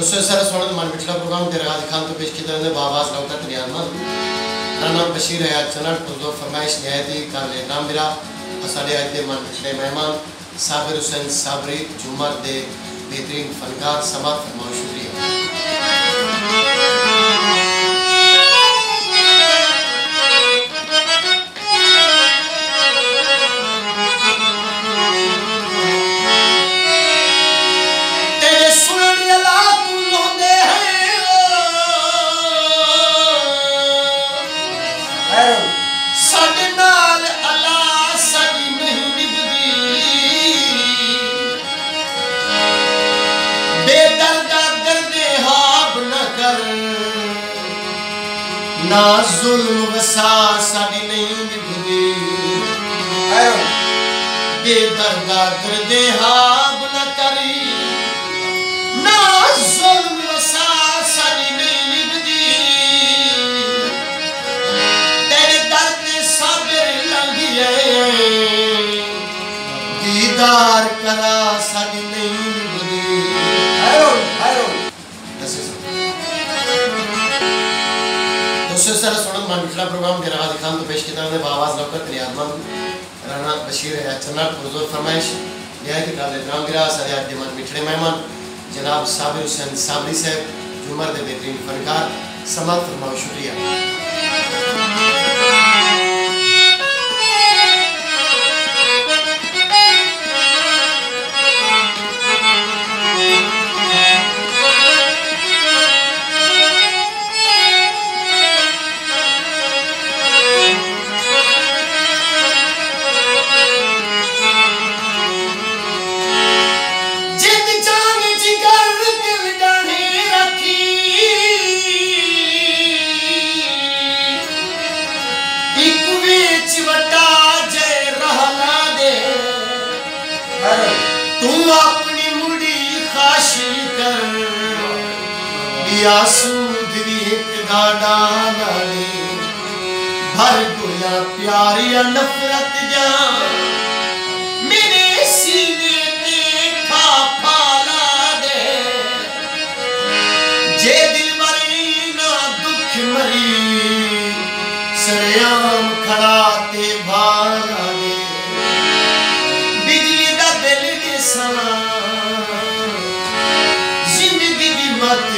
Sözlere soran Manbitla program dergah dikan to peş kitabında babaz lauta triyarman. Rana Bashir Hayat Chanar Kuldo Farmaish Nihayati Karle Namira Hasade Ayte Manbitla Mehman Sabir Hussain Sabri Jumar De Behtarin Fankar Samat Farmaşuri ਨਾ ਜ਼ੁਲਮ ਵਸਾ ਸਾਡੀ ਨਹੀਂ ਵਿਭਦੀ ਬੇਦਰਦਾ ਦਰਦੇ ਹਾਬ ਨਾ ਕਰੀ। ਨਾ ਜ਼ੁਲਮ ਵਸਾ ਸਾਡੀ ਨਹੀਂ ਵਿਭਦੀ ਤੇਰੇ ਦਰ ਤੇ ਸਾਬਰ ਲੰਘੀਏ। ਦੀਦਾਰ ਕਰਾ ਸਾਡੀ ਨਹੀਂ ਵਿਭਦੀ ਹਾਇਓ ਹਾਇਓ ਦੱਸੇ। سلسله سړم باندې خلا پروګرام کې راغلي خان ته پېښ کېدل د باواز ډاکټر کلیادمن رانا بشیر اچنار پرزور فرمایش یہاں کے کالے نام گرا سارے آپ دیوان مٹھڑے مہمان جناب صابر حسین صابری صاحب جمر دے بہترین فنکار سماعت فرماؤ شکریہ ਵਟਾ ਜੇ ਰਹਿਲਾ ਦੇ। ਤੂੰ ਆਪਣੀ ਮੁੜੀ ਖਾਸ਼ੀ ਕਰ। ਬਿਆ ਸੂਦ ਵੀ ਇੱਕ ਗਾਡਾ ਨਾਲੇ। ਭਰ ਗੋਇਆ ਪਿਆਰੀਆ ਨਫ਼ਰਤ ਜਾਂ। ਮੇਰੇ دليءَ کي سر زي جي مت